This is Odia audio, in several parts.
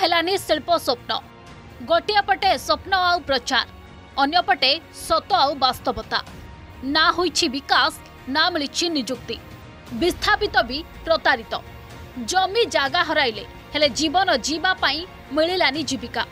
ହେଲାନି ଶିଳ୍ପ ସ୍ୱପ୍ନ। ଗୋଟିଏ ପଟେ ସ୍ୱପ୍ନ ଆଉ ପ୍ରଚାର ଅନ୍ୟପଟେ ସତ ଆଉ ବାସ୍ତବତା। ନା ହୋଇଛି ବିକାଶ ନା ମିଳିଛି ନିଯୁକ୍ତି। ବିସ୍ଥାପିତ ବି ପ୍ରତାରିତ। ଜମି ଜାଗା ହରାଇଲେ ହେଲେ ଜୀବନ ଯିବା ପାଇଁ ମିଳିଲାନି ଜୀବିକା।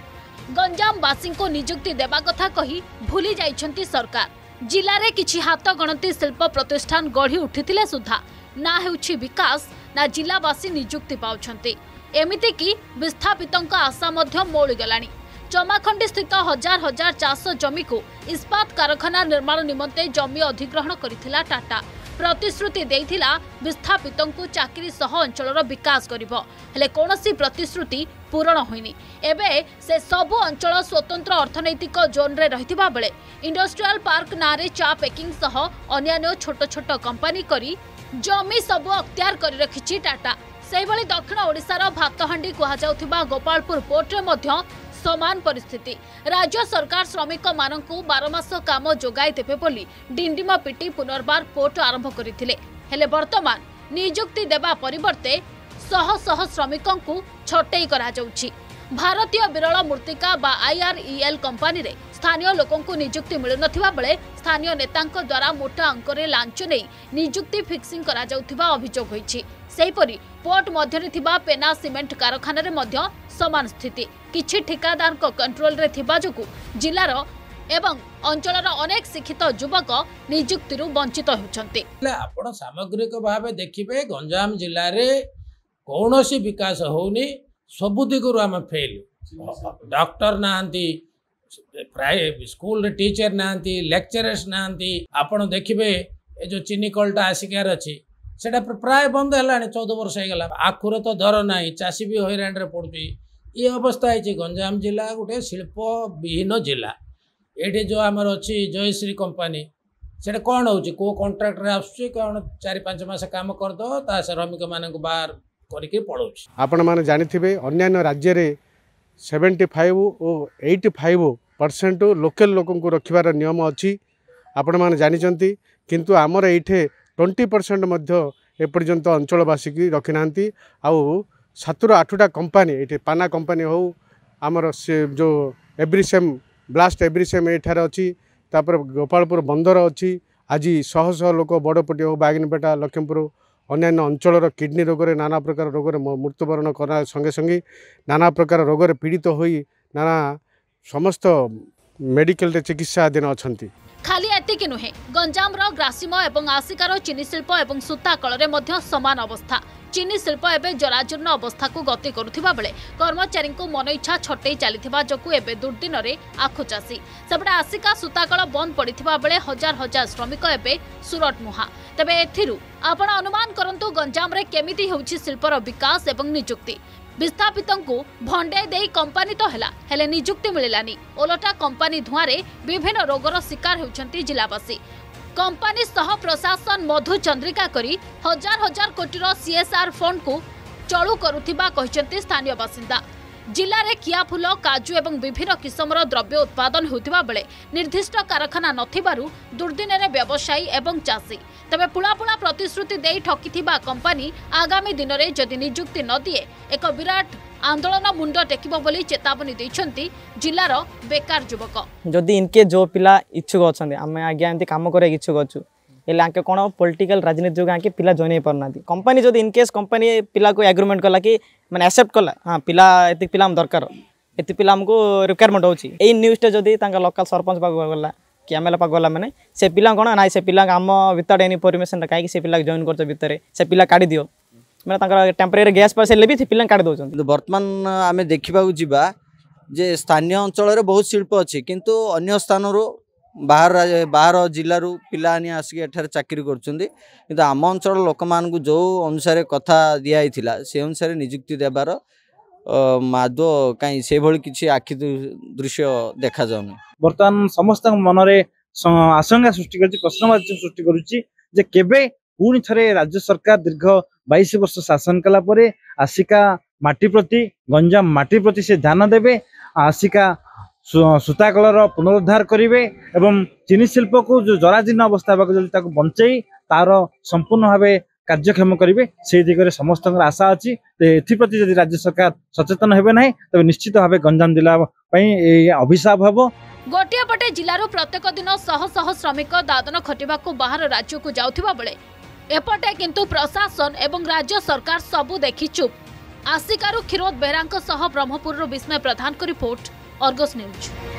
ଗଞ୍ଜାମବାସୀଙ୍କୁ ନିଯୁକ୍ତି ଦେବା କଥା କହି ଭୁଲି ଯାଇଛନ୍ତି ସରକାର। ଜିଲ୍ଲାରେ କିଛି ହାତ ଗଣତି ଶିଳ୍ପ ପ୍ରତିଷ୍ଠାନ ଗଢ଼ି ଉଠିଥିଲେ ସୁଦ୍ଧା ନା ହେଉଛି ବିକାଶ ନା ଜିଲ୍ଲାବାସୀ ନିଯୁକ୍ତି ପାଉଛନ୍ତି। ଏମିତିକି ବିସ୍ଥାପିତଙ୍କ ଆଶା ମଧ୍ୟ ମଉଳିଗଲାଣି ଜମାଖଣ୍ଡି ସ୍ଥିତ ହଜାର ହଜାର ଚାଷ ଜମିକୁ ଇସ୍ପାତ କାରଖାନା ନିର୍ମାଣ ନିମନ୍ତେ ଜମି ଅଧିଗ୍ରହଣ କରିଥିଲା ଟାଟା ପ୍ରତିଶ୍ରୁତି ଦେଇଥିଲା ବିସ୍ଥାପିତଙ୍କୁ ଚାକିରି ସହ ଅଞ୍ଚଳର ବିକାଶ କରିବ ହେଲେ କୌଣସି ପ୍ରତିଶ୍ରୁତି ପୂରଣ ହୋଇନି ଏବେ ସେ ସବୁ ଅଞ୍ଚଳ ସ୍ୱତନ୍ତ୍ର ଅର୍ଥନୈତିକ ଜୋନ୍ରେ ରହିଥିବା ବେଳେ ଇଣ୍ଡଷ୍ଟ୍ରିଆଲ ପାର୍କ ନାଁରେ ଚା ପେକିଂ ସହ ଅନ୍ୟାନ୍ୟ ଛୋଟ ଛୋଟ କମ୍ପାନୀ କରି ଜମି ସବୁ ଅକ୍ତିଆର କରି ରଖିଛି ଟାଟା ସେହିଭଳି ଦକ୍ଷିଣ ଓଡ଼ିଶାର ଭାତହାଣ୍ଡି କୁହାଯାଉଥିବା ଗୋପାଳପୁର ପୋର୍ଟରେ ମଧ୍ୟ ସମାନ ପରିସ୍ଥିତି। ରାଜ୍ୟ ସରକାର ଶ୍ରମିକମାନଙ୍କୁ ବାର ମାସ କାମ ଯୋଗାଇ ଦେବେ ବୋଲି ଡିଣ୍ଡିମ ପିଟି ପୁନର୍ବାର ପୋର୍ଟ ଆରମ୍ଭ କରିଥିଲେ। ହେଲେ ବର୍ତ୍ତମାନ ନିଯୁକ୍ତି ଦେବା ପରିବର୍ତ୍ତେ ଶହ ଶହ ଶ୍ରମିକଙ୍କୁ ଛଟେଇ କରାଯାଉଛି। ଭାରତୀୟ ବିରଳ ମୃତ୍ତିକା ବା ଆଇଆର୍ଇଏଲ୍ କମ୍ପାନୀରେ ସ୍ଥାନୀୟ ଲୋକଙ୍କୁ ନିଯୁକ୍ତି ମିଳୁନଥିବା ବେଳେ ସ୍ଥାନୀୟ ନେତାଙ୍କ ଦ୍ୱାରା ମୋଟା ଅଙ୍କରେ ଲାଞ୍ଚ ନେଇ ନିଯୁକ୍ତି ଫିକ୍ସିଂ କରାଯାଉଥିବା ଅଭିଯୋଗ ହୋଇଛି। ସେହିପରି ପୋର୍ଟ ମଧ୍ୟରେ ଥିବା ପେନା ସିମେଣ୍ଟ କାରଖାନାରେ ମଧ୍ୟ ସମାନ ସ୍ଥିତି। କିଛି ଠିକାଦାରଙ୍କ କଣ୍ଟ୍ରୋଲରେ ଥିବା ଯୋଗୁଁ ଜିଲ୍ଲାର ଏବଂ ଅଞ୍ଚଳର ଅନେକ ଶିକ୍ଷିତ ଯୁବକ ନିଯୁକ୍ତିରୁ ବଞ୍ଚିତ ହେଉଛନ୍ତି। ହେଲେ ଆପଣ ସାମଗ୍ରିକ ଭାବେ ଦେଖିବେ ଗଞ୍ଜାମ ଜିଲ୍ଲାରେ କୌଣସି ବିକାଶ ହଉନି ସବୁ ଦିଗରୁ ଆମେ ଫେଲ୍ ଡକ୍ଟର ନାହାନ୍ତି ପ୍ରାୟ ସ୍କୁଲରେ ଟିଚର ନାହାନ୍ତି ଲେକ୍ଚରର୍ସ ନାହାନ୍ତି। ଆପଣ ଦେଖିବେ ଏ ଯେଉଁ ଚିନି କଳଟା ଆସିକାର ଅଛି ସେଇଟା ପ୍ରାୟ ବନ୍ଦ ହେଲାଣି ଚଉଦ ବର୍ଷ ହେଇଗଲା ଆଖୁର ତ ଦର ନାହିଁ ଚାଷୀ ବି ହଇରାଣରେ ପଡ଼ୁଛି ଇଏ ଅବସ୍ଥା ହେଇଛି ଗଞ୍ଜାମ ଜିଲ୍ଲା ଗୋଟେ ଶିଳ୍ପ ବିହୀନ ଜିଲ୍ଲା ଏଇଠି ଯେଉଁ ଆମର ଅଛି ଜୟଶ୍ରୀ କମ୍ପାନୀ ସେଇଟା କ'ଣ ହେଉଛି? କେଉଁ କଣ୍ଟ୍ରାକ୍ଟରେ ଆସୁଛି କ'ଣ ଚାରି ପାଞ୍ଚ ମାସ କାମ କରିଦେବ ତା ଶ୍ରମିକମାନଙ୍କୁ ବାହାର କରିକି ପଳାଉଛି। ଆପଣମାନେ ଜାଣିଥିବେ ଅନ୍ୟାନ୍ୟ ରାଜ୍ୟରେ ସେଭେଣ୍ଟି ଫାଇଭ୍ ଓ ଏଇଟି ଫାଇଭ୍ ପରସେଣ୍ଟ ଲୋକାଲ ଲୋକଙ୍କୁ ରଖିବାର ନିୟମ ଅଛି। ଆପଣମାନେ ଜାଣିଛନ୍ତି କିନ୍ତୁ ଆମର ଏଇଠି ଟ୍ୱେଣ୍ଟି ପରସେଣ୍ଟ ମଧ୍ୟ ଏପର୍ଯ୍ୟନ୍ତ ଅଞ୍ଚଳବାସୀକି ରଖିନାହାନ୍ତି। ଆଉ ସାତରୁ ଆଠଟା କମ୍ପାନୀ ଏଇଠି ପାନା କମ୍ପାନୀ ହେଉ ଆମର ସେ ଯେଉଁ ଏଭ୍ରିସେମ୍ ବ୍ଲାଷ୍ଟ ଏଭ୍ରିସେମ୍ ଏଠାରେ ଅଛି ତାପରେ ଗୋପାଳପୁର ବନ୍ଦର ଅଛି ଆଜି ଶହ ଶହ ଲୋକ ବଡ଼ପଟି ହେଉ ବାଗିନପେଟା ଲକ୍ଷ୍ମୀପୁର ଅନ୍ୟାନ୍ୟ ଅଞ୍ଚଳର କିଡ଼ନୀ ରୋଗରେ ନାନା ପ୍ରକାର ରୋଗରେ ମୃତ୍ୟୁବରଣ କରା ସଙ୍ଗେ ସଙ୍ଗେ ନାନା ପ୍ରକାର ରୋଗରେ ପୀଡ଼ିତ ହୋଇ ନାନା ସମସ୍ତ ମେଡ଼ିକାଲରେ ଚିକିତ୍ସାଧୀନ ଅଛନ୍ତି। ଖାଲି ଏତିକି ନୁହେଁ ଗଞ୍ଜାମର ଗ୍ରାସିମ ଏବଂ ଆସିକାର ଚିନି ଶିଳ୍ପ ଏବଂ ସୂତା କଳରେ ମଧ୍ୟ ସମାନ ଅବସ୍ଥା। ଚିନି ଶିଳ୍ପ ଏବେ ଜରାଜୀର୍ଣ୍ଣ ଅବସ୍ଥାକୁ ଗତି କରୁଥିବା ବେଳେ କର୍ମଚାରୀଙ୍କୁ ମନଇଚ୍ଛା ଛଟେଇ ଚାଲିଥିବା ଯୋଗୁଁ ଏବେ ଦୁର୍ଦ୍ଦିନରେ ଆଖୁ ଚାଷୀ। ସେପଟେ ଆସିକା ସୂତାକଳ ବନ୍ଦ ପଡ଼ିଥିବା ବେଳେ ହଜାର ହଜାର ଶ୍ରମିକ ଏବେ ସୁରଟ ମୁହାଁ। ତେବେ ଏଥିରୁ ଆପଣ ଅନୁମାନ କରନ୍ତୁ ଗଞ୍ଜାମରେ କେମିତି ହେଉଛି ଶିଳ୍ପର ବିକାଶ ଏବଂ ନିଯୁକ୍ତି। ବିସ୍ଥାପିତଙ୍କୁ ଭଣ୍ଡେଇ ଦେଇ କମ୍ପାନୀ ତ ହେଲା ହେଲେ ନିଯୁକ୍ତି ମିଳିଲାନି ଓଲଟା କମ୍ପାନୀ ଧୂଆଁରେ ବିଭିନ୍ନ ରୋଗର ଶିକାର ହେଉଛନ୍ତି ଜିଲ୍ଲାବାସୀ କମ୍ପାନୀ ସହ ପ୍ରଶାସନ ମଧୁ ଚନ୍ଦ୍ରିକା କରି ହଜାର ହଜାର କୋଟିର ସିଏସ୍ଆର୍ ଫଣ୍ଡକୁ ଚଳୁ କରୁଥିବା କହିଛନ୍ତି ସ୍ଥାନୀୟ ବାସିନ୍ଦା ଜିଲ୍ଲାରେ କିଆଫୁଲ କାଜୁ ଏବଂ ବିଭିନ୍ନ କିସମର ଦ୍ରବ୍ୟ ଉତ୍ପାଦନ ହେଉଥିବା ବେଳେ ନିର୍ଦ୍ଦିଷ୍ଟ କାରଖାନା ନଥିବାରୁ ଦୁର୍ଦ୍ଦିନରେ ବ୍ୟବସାୟୀ ଏବଂ ଚାଷୀ ତେବେ ପୁଳାପୁଳା ପ୍ରତିଶ୍ରୁତି ଦେଇ ଠକିଥିବା କମ୍ପାନୀ ଆଗାମୀ ଦିନରେ ଯଦି ନିଯୁକ୍ତି ନ ଦିଏ ଏକ ବିରାଟ ଆନ୍ଦୋଳନ ମୁଣ୍ଡ ଟେକିବ ବୋଲି ଚେତାବନୀ ଦେଇଛନ୍ତି ଜିଲ୍ଲାର ବେକାର ଯୁବକ ଯଦି ଇନକେସ୍ ଯେଉଁ ପିଲା ଇଚ୍ଛୁକ ଅଛନ୍ତି ଆମେ ଆଜ୍ଞା ଏମିତି କାମ କରିବାକୁ ଇଚ୍ଛୁକ ଅଛୁ ହେଲେ ଆଙ୍କେ କ'ଣ ପଲିଟିକାଲ ରାଜନୀତି ଯୋଗୁଁ ଆଙ୍କେ ପିଲା ଜଏନ୍ ହେଇପାରୁନାହାନ୍ତି କମ୍ପାନୀ ଯଦି ଇନକେସ୍ କମ୍ପାନୀ ପିଲାକୁ ଆଗ୍ରିମେଣ୍ଟ କଲା କି ମାନେ ଆକ୍ସେପ୍ଟ କଲା ହଁ ପିଲା ଏତିକି ପିଲା ଆମ ଦରକାର ଏତିକି ପିଲା ଆମକୁ ରିକ୍ୱାରମେଣ୍ଟ ହେଉଛି ଏଇ ନ୍ୟୁଜ୍ଟା ଯଦି ତାଙ୍କ ଲୋକାଲ ସରପଞ୍ଚ ପାଖକୁ ଗଲା କି ଏମ୍ ଏଲ୍ ଏ ପାଖକୁ ଗଲା ମାନେ ସେ ପିଲା କ'ଣ ନାଇଁ ସେ ପିଲାଙ୍କ ଆମ ୱିଥାଉଟ୍ ଏନି ପରମିସନ୍ଟା କାହିଁକି ସେ ପିଲାକୁ ଜଏନ୍ କରୁଛ ଭିତରେ ସେ ପିଲା କାଢ଼ି ଦିଅ ମାନେ ତାଙ୍କର ଟେମ୍ପରାରୀ ଗ୍ୟାସ୍ ପାସ୍ ହେଲେ ବି ସେ ପିଲାଙ୍କୁ କାଢ଼ି ଦେଉଛନ୍ତି କିନ୍ତୁ ବର୍ତ୍ତମାନ ଆମେ ଦେଖିବାକୁ ଯିବା ଯେ ସ୍ଥାନୀୟ ଅଞ୍ଚଳରେ ବହୁତ ଶିଳ୍ପ ଅଛି କିନ୍ତୁ ଅନ୍ୟ ସ୍ଥାନରୁ ବାହାର ବାହାର ଜିଲ୍ଲାରୁ ପିଲା ଆଣି ଆସିକି ଏଠାରେ ଚାକିରି କରୁଛନ୍ତି କିନ୍ତୁ ଆମ ଅଞ୍ଚଳର ଲୋକମାନଙ୍କୁ ଯେଉଁ ଅନୁସାରେ କଥା ଦିଆହେଇଥିଲା ସେ ଅନୁସାରେ ନିଯୁକ୍ତି ଦେବାର ଅ, ଆଦୌ କାହିଁ ସେଭଳି କିଛି ଆଖି ଦୃଶ୍ୟ ଦେଖାଯାଉନି ବର୍ତ୍ତମାନ ସମସ୍ତଙ୍କ ମନରେ ଆଶଙ୍କା ସୃଷ୍ଟି କରୁଛି ପ୍ରଶ୍ନବାଚୀ ସୃଷ୍ଟି କରୁଛି ଯେ କେବେ ପୁଣି ଥରେ ରାଜ୍ୟ ସରକାର ଦୀର୍ଘ ବାଇଶ ବର୍ଷ ଶାସନ କଲା ପରେ ଆସିକା ମାଟି ପ୍ରତି ଗଞ୍ଜାମ ମାଟି ପ୍ରତି ସେ ଧ୍ୟାନ ଦେବେ ଆସିକା ସୂତା କଳର ପୁନରୁଦ୍ଧାର କରିବେ ଏବଂ ଚିନି ଶିଳ୍ପକୁ ଯୋଉ ଜରାଜୀର୍ଣ୍ଣ ଅବସ୍ଥା ହେବାକୁ ଯଦି ତାକୁ ବଞ୍ଚେଇ ତାର ସମ୍ପୂର୍ଣ୍ଣ ଭାବେ କାର୍ଯ୍ୟକ୍ଷମ କରିବେ ସେଇ ଦିଗରେ ସମସ୍ତଙ୍କର ଆଶା ଅଛି। ଏଥିପ୍ରତି ଯଦି ରାଜ୍ୟ ସରକାର ସଚେତନ ହେବେ ନାହିଁ ତେବେ ନିଶ୍ଚିତ ଭାବେ ଗଞ୍ଜାମ ଜିଲ୍ଲା ପାଇଁ ଏଇ ଅଭିଶାପ ହେବ। ଗୋଟିଏ ପଟେ ଜିଲ୍ଲାରୁ ପ୍ରତ୍ୟେକ ଦିନ ଶହ ଶହ ଶ୍ରମିକ ଦାଦନ ଖଟିବାକୁ ବାହାର ରାଜ୍ୟକୁ ଯାଉଥିବା ବେଳେ ଏପଟେ କିନ୍ତୁ ପ୍ରଶାସନ ଏବଂ ରାଜ୍ୟ ସରକାର ସବୁ ଦେଖି ଚୁପ୍। ଆସିକାରୁ କ୍ଷୀରୋଦ ବେହେରାଙ୍କ ସହ ବ୍ରହ୍ମପୁରରୁ ବିସ୍ମୟ ପ୍ରଧାନଙ୍କ ରିପୋର୍ଟ। Argus news